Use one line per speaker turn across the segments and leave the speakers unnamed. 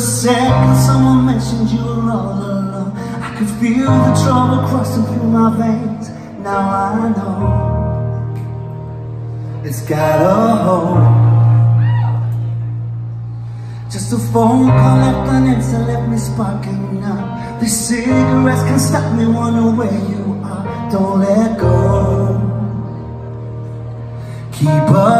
second someone mentioned you were all alone. I could feel the trouble crossing through my veins. Now I know It's got a hold. Just a phone call left unanswered left me sparking up These cigarettes can stop me wondering where you are. Don't let go. Keep on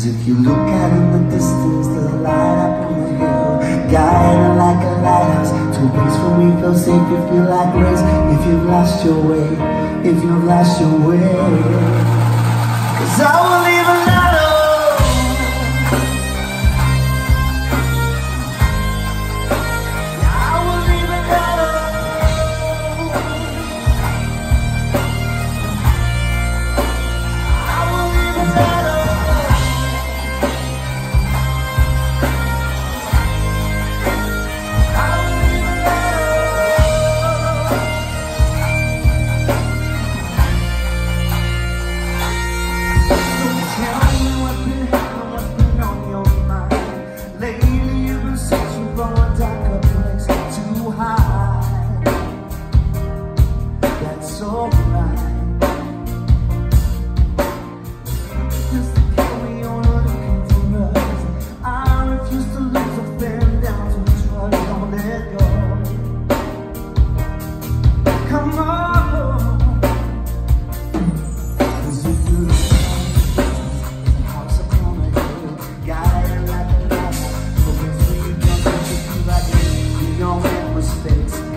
Cause if you look out in the distance The light up on the hill Guiding like a lighthouse. To place where we feel safe If You feel like grace If you've lost your way If you've lost your way. Cause I will leave a don't make mistakes